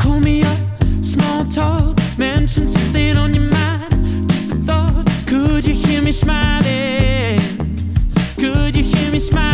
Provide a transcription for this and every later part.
Call me up, small talk, mention something on your mind. Just a thought. Could you hear me smiling? Could you hear me smiling?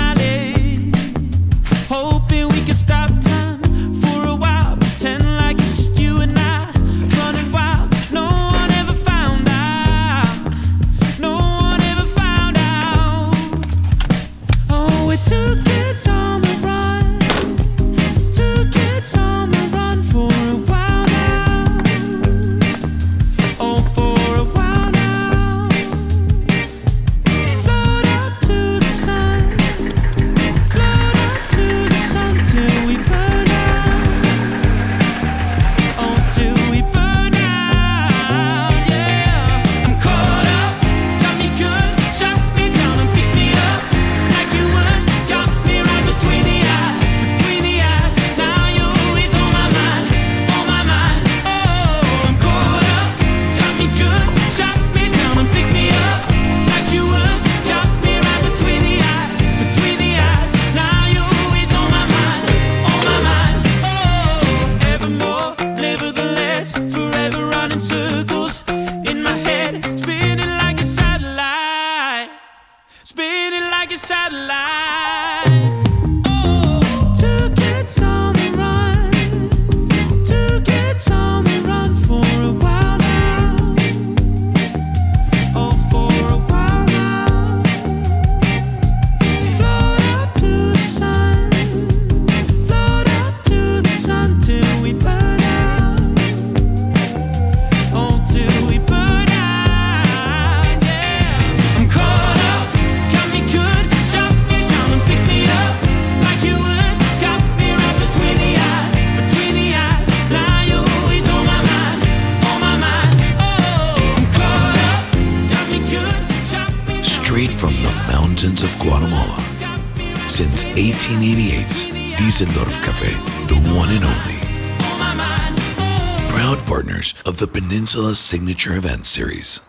straight from the mountains of Guatemala. Since 1888, Dieseldorff Kaffee, the one and only. Proud partners of the Peninsula Signature Event Series.